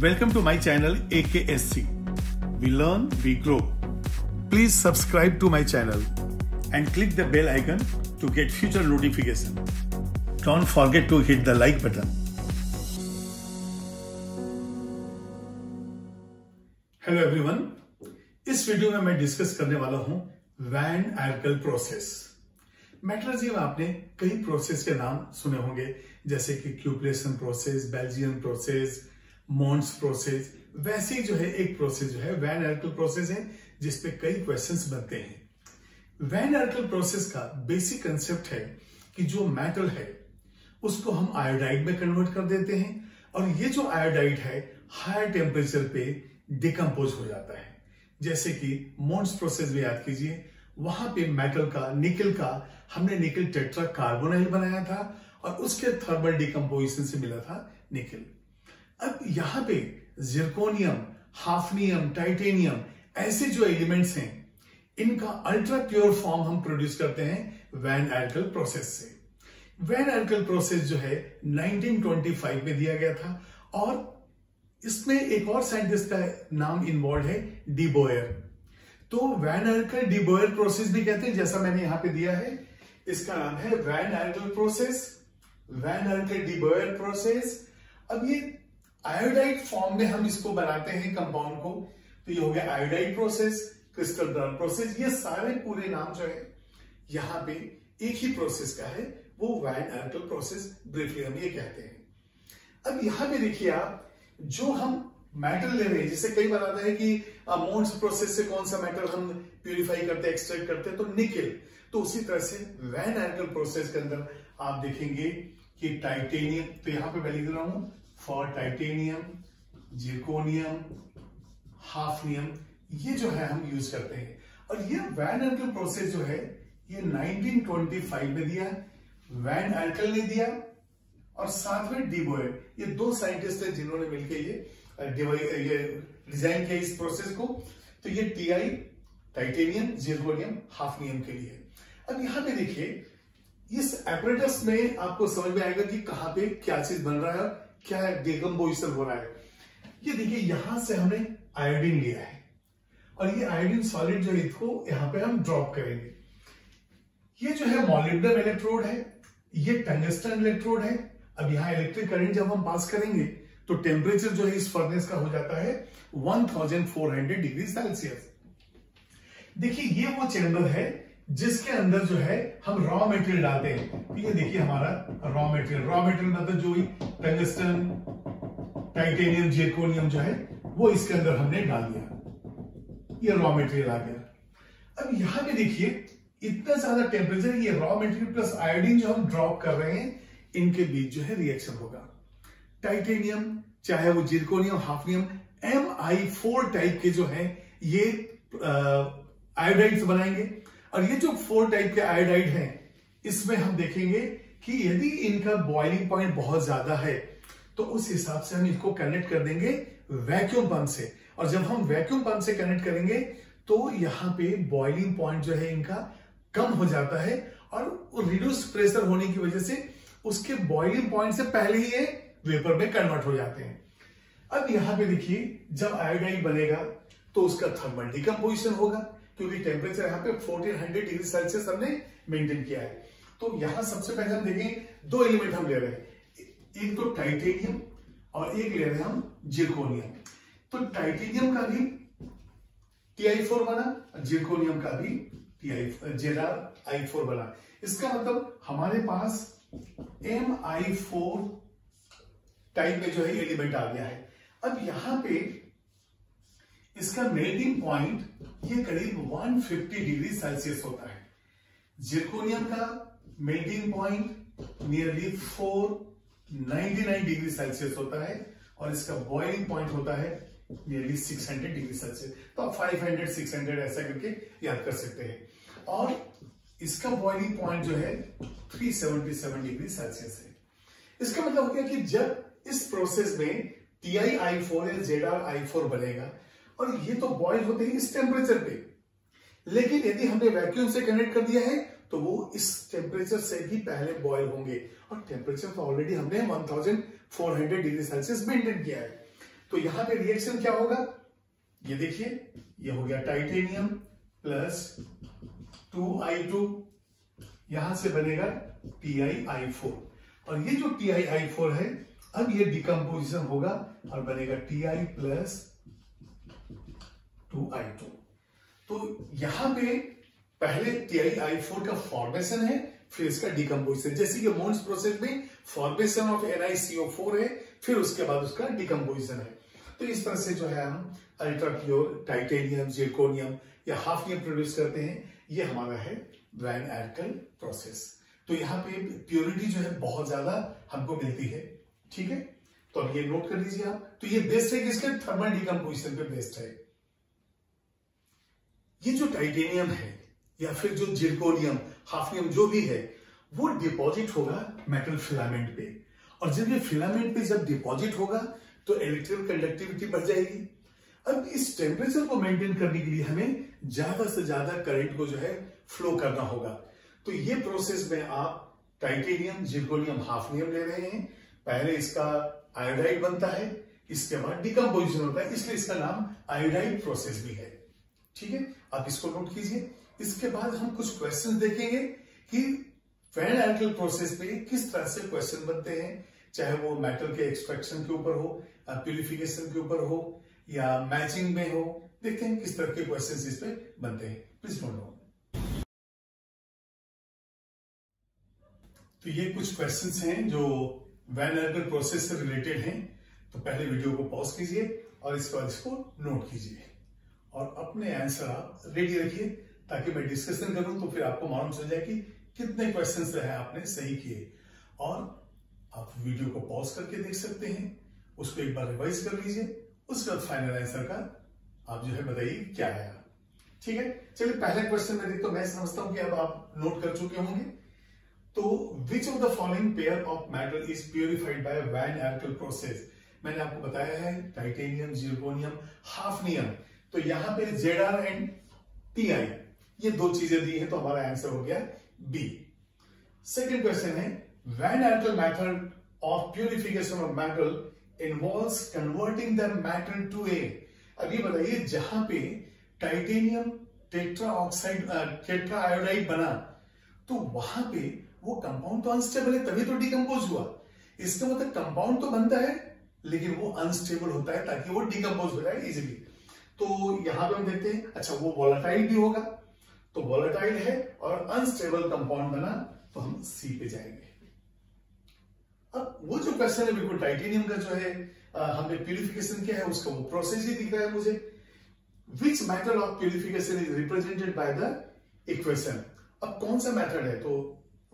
Welcome to my channel AKSC. We learn, we grow. Please subscribe to my channel and click the bell icon to get future notification. Don't forget to hit the like button. Hello everyone इस video में मैं discuss करने वाला हूँ van Arkel process metrology में आपने कई process के नाम सुने होंगे जैसे कि cupellation process Belgian process Mond process वैसे जो है, एक प्रोसेस जो है वैन एल्कल प्रोसेस है जिसपे कई क्वेश्चंस बनते हैं। वैन एल्कल प्रोसेस का बेसिक कंसेप्ट है कि जो मेटल है, उसको हम आयोडाइड में कन्वर्ट कर देते हैं और ये जो आयोडाइड है हायर टेम्परेचर पे डिकम्पोज हो जाता है। जैसे कि मोन्स प्रोसेस भी याद कीजिए, वहाँ पे मेटल का निकल का, हमने निकल टेट्रा कार्बोनाइल बनाया था और उसके थर्मल डिकम्पोजिशन से मिला था निकल अब यहाँ पे जिरकोनियम हाफनियम टाइटेनियम ऐसे जो एलिमेंट्स हैं, इनका अल्ट्रा प्योर फॉर्म हम प्रोड्यूस करते हैं वैन एल्कल प्रोसेस से। वैन एल्कल प्रोसेस जो है 1925 में दिया गया था और इसमें एक और साइंटिस्ट का नाम इन्वॉल्व है डीबोयर तो वैन एल्कल डीबोयर प्रोसेस भी कहते हैं, जैसा मैंने यहाँ पे दिया है। इसका नाम है van Arkel process van Arkel de Boer process अब ये आयोडाइड फॉर्म में हम इसको बनाते हैं कंपाउंड को तो ये हो गया iodide process, crystal brown process, ये सारे पूरे नाम जो है, यहाँ पे एक ही प्रोसेस का है, वो वैन एल्कल प्रोसेस, ब्रीफली हम ये कहते हैं। अब यहाँ पे देखिए आप, जो हम मेटल ले रहे हैं, जैसे कई बार आता है कि मोन्स प्रोसेस से कौन सा मेटल हम प्यूरिफाई करते, एक्सट्रैक्ट करते हैं तो निकल। तो उसी तरह से वैन एल्कल प्रोसेस के अंदर आप देखेंगे कि टाइटेनियम तो यहाँ पे मैं लिख रहा हूँ फॉर टाइटेनियम जिरकोनियम हाफनियम ये जो है हम यूज़ करते हैं। और ये वैन एल्कल प्रोसेस जो है, ये 1925 में दिया वैन एल्कल ने दिया और साथ में डीबोयर ये दो साइंटिस्ट हैं जिन्होंने मिलकर ये ये डिज़ाइन किया इस प्रोसेस को। तो ये टीआई टाइटेनियम जिरकोनियम हाफनियम के लिए। अब यहाँ पे देखिए, इस एपरेटस में आपको समझ में आएगा कि कहाँ पे क्या चीज़ बन रहा है। क्या है? डिकम्पोजिशन हो रहा है। ये देखिए, यहाँ से हमने आयोडीन लिया है। और ये आयोडीन सॉलिड जो इसको यहाँ पे हम ड्रॉप करेंगे। ये जो है मॉलिब्डम इलेक्ट्रोड है। ये टंगस्टन इलेक्ट्रोड है। अब यहाँ इलेक्ट्रिक करंट जब हम पास करेंगे तो टेम्परेचर जो है इस फर्नेस का हो जाता है 1400 डिग्री सेल्सियस देखिए, ये वो चैम्बर है जिसके अंदर जो है, हम रॉ मेटेरियल डालते हैं। तो ये देखिए हमारा रॉ मेटेरियल रॉ मेटेरियल मतलब जो टंगस्टन टाइटेनियम जेकोनियम जो है, वो इसके अंदर हमने डाल दिया। ये रॉ मेटेरियल आ गया। अब यहाँ पे देखिए, इतना ज़्यादा टेम्परेचर ये रॉ मेटेरियल प्लस आयोडीन जो हम ड्रॉप कर रहे हैं, इनके बीच जो है रिएक्शन होगा। टाइटेनियम चाहे वो zirconium hafnium M I four type के जो है, ये आयोडाइड्स बनाएँगे। और ये जो फोर टाइप के आयोडाइड हैं, इसमें हम देखेंगे कि यदि इनका बॉइलिंग पॉइंट बहुत ज़्यादा है तो उस हिसाब से हम इसको कनेक्ट कर देंगे वैक्यूम पंप से। और जब हम वैक्यूम पंप से कनेक्ट करेंगे तो यहाँ पे बॉइलिंग पॉइंट जो है इनका कम हो जाता है और रिड्यूस प्रेशर होने की वजह से उसके बॉइलिंग पॉइंट से पहले ही ये वेपर में कन्वर्ट हो जाते हैं। अब यहाँ पे देखिए, जब आयोडाइड बनेगा तो उसका थर्मल डिकम्पोजिशन होगा। क्योंकि टेम्परेचर यहाँ पे 1400 डिग्री सेल्सियस हमने मेंटेन किया है। तो यहाँ सबसे पहले हम देखें, दो एलिमेंट हम ले रहे हैं। एक तो टाइटेनियम और एक ले रहे हैं हम जिरकोनियम तो टाइटेनियम का भी टीआई फोर बना जिरकोनियम का भी टीआई जेडार आई फोर बना। इसका मतलब हमारे पास एम आई फोर टाइप में जो है एलिमेंट आ गया है। अब यहाँ पे इसका मेल्टिंग पॉइंट ये करीब 150 डिग्री सेल्सियस होता है। जिरकोनियम का melting point nearly 499 degree Celsius होता है और इसका बॉइलिंग पॉइंट होता है नियरली 600 डिग्री सेल्सियस। तो आप 500 600 ऐसा करके याद कर सकते हैं। और इसका बॉइलिंग पॉइंट जो है 377 डिग्री सेल्सियस है। इसका मतलब हो गया कि जब इस प्रोसेस में टी आई आई फोर या जेड आर आई फोर बनेगा और ये तो बॉयल होते हैं इस टेम्परेचर पे। लेकिन यदि हमने वैक्यूम से कनेक्ट कर दिया है तो वो इस टेम्परेचर से भी पहले बॉयल होंगे। और टेम्परेचर तो ऑलरेडी हमने 1400 डिग्री सेल्सियस मेंटेन किया है। तो यहाँ पे रिएक्शन क्या होगा? ये देखिए, ये हो गया titanium plus two I two यहाँ से बनेगा टी आई आई फोर और ये जो टी आई आई फोर है, अब ये डिकम्पोजिशन होगा और बनेगा T I plus two I two. तो यहाँ पे पहले टी आई फोर का फॉर्मेशन है, फिर इसका डिकम्पोजिशन जैसे कि मोन्स प्रोसेस में फॉर्मेशन ऑफ़ एनआईसीओ फोर है, फिर उसके बाद उसका डिकम्पोजिशन है। तो इस तरह से जो है हम अल्ट्रा प्योर टाइटेनियम जेकोनियम या हाफियम प्रोड्यूस करते हैं। ये हमारा है वैन एल्कल प्रोसेस तो यहाँ पे प्योरिटी जो है बहुत ज़्यादा हमको मिलती है। ठीक है? तो अब ये नोट कर लीजिए आप। तो ये बेस्ट है किसके थर्मल डिकम्पोजिशन पे बेस्ट है। ये जो टाइटेनियम है, या फिर जो जिरकोनियम, हाफियम जो भी है, वो डिपॉजिट होगा मेटल फिलामेंट पे। और जब ये फिलामेंट पे जब डिपॉजिट होगा तो इलेक्ट्रिकल कंडक्टिविटी बढ़ जाएगी। अब इस टेम्परेचर को मेंटेन करने के लिए हमें ज़्यादा से ज़्यादा करंट को जो है फ्लो करना होगा। तो ये प्रोसेस में आप टाइटेनियम जिर्कोनियम हाफनियम ले रहे हैं। पहले इसका आयोडाइड बनता है, इसके बाद डिकम्पोजिशन होता है, इसलिए इसका नाम आयोडाइड प्रोसेस भी है। ठीक है? आप इसको नोट कीजिए। इसके बाद हम कुछ क्वेश्चन देखेंगे कि फ़ैन एल्कल प्रोसेस पे किस तरह से क्वेश्चन बनते हैं, चाहे वो मेटल के एक्सट्रैक्शन के ऊपर हो प्यूरिफिकेशन के ऊपर हो, या मैचिंग में हो, देखते हैं किस तरह के क्वेश्चन इस पे बनते हैं। प्लीज़ नोट डाउन तो ये कुछ क्वेश्चंस हैं जो वैन एल्कल प्रोसेस से रिलेटेड हैं। तो पहले वीडियो को पॉज कीजिए और इसके बाद इसको नोट कीजिए। और अपने आंसर आप रेडी रखिए, ताकि मैं डिस्कशन करूँ तो फिर आपको मालूम चल जाए कि कितने क्वेश्चंस रहे आपने सही किए। और आप वीडियो को पॉज करके देख सकते हैं, उसको एक बार रिवाइज कर लीजिए, उसके बाद फाइनल आंसर का आप जो है बताइए क्या आया ठीक है? चलिए, पहले क्वेश्चन में देखते मैं समझता हूँ कि अब आप नोट कर चुके होंगे। तो which of the following pair of metal is purified by van Arkel process मैंने आपको बताया है टाइटेनियम जीर्कोनियम हाफनियम तो यहाँ पे Z R and T I ये दो चीज़ें दी है तो हमारा आंसर हो गया बी सेकेंड क्वेश्चन है van Arkel method of purification of metal involve converting the matter to a अभी बताइए, जहाँ पे titanium tetra oxide tetra iodide बना तो वहाँ पे वो कंपाउंड तो अनस्टेबल है, तभी तो डिकम्पोज हुआ। इसका मतलब कंपाउंड तो बनता है, लेकिन वो अनस्टेबल होता है ताकि वो डिकम्पोज हो जाए इजिली तो यहाँ पे हम देखते हैं अच्छा वो वॉलेटाइल भी होगा तो वॉलेटाइल है और अनस्टेबल कंपाउंड बना तो हम सी पे जाएँगे। अब वो जो क्वेश्चन है, बिल्कुल टाइटेनियम का जो है हमें प्यूरिफिकेशन क्या है, उसका वो प्रोसेस ही दिख रहा है मुझे। Which method of purification is represented by the equation अब कौन सा मैथड है? तो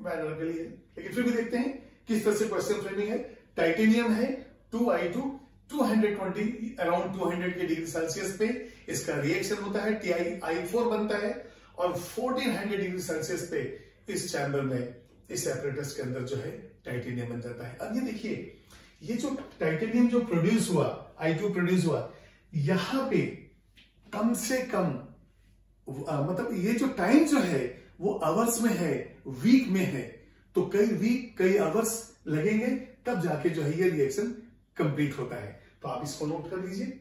मैनर के लिए, लेकिन फिर भी देखते हैं, किस तरह से क्वेश्चन फ्रेमिंग है? टाइटेनियम है टू आई टू 220 अराउंड 200 के डिग्री सेल्सियस पे इसका रिएक्शन होता है टी आई आई फोर बनता है और 1400 डिग्री सेल्सियस पे इस चैम्बर में इस एपरेटस के अंदर जो है टाइटेनियम बन जाता है। अब ये देखिए ये जो टाइटेनियम जो प्रोड्यूस हुआ आई टू प्रोड्यूस हुआ यहाँ पे कम से कम आ, मतलब ये जो टाइम जो है वो आवर्स में है वीक में है। तो कई वीक कई आवर्स लगेंगे तब जाके जो है ये रिएक्शन कंप्लीट होता है। तो आप इसको नोट कर लीजिए